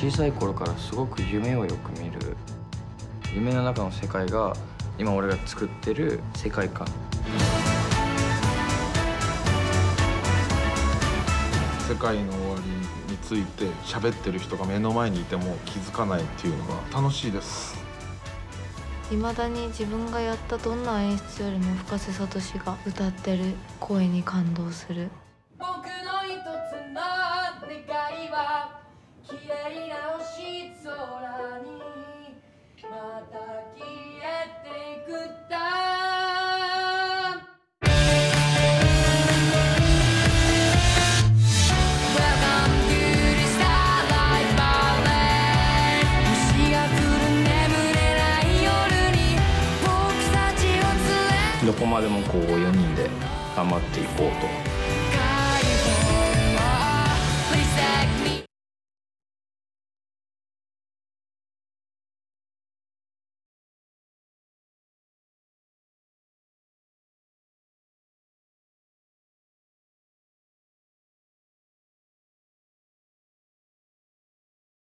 小さい頃からすごく夢をよく見る。夢の中の世界が今俺が作ってる世界観。世界の終わりについて喋ってる人が目の前にいても気づかないっていうのが楽しいです。いまだに自分がやったどんな演出よりも深瀬聡が歌ってる声に感動するどこまでもこう4人で頑張っていこうと。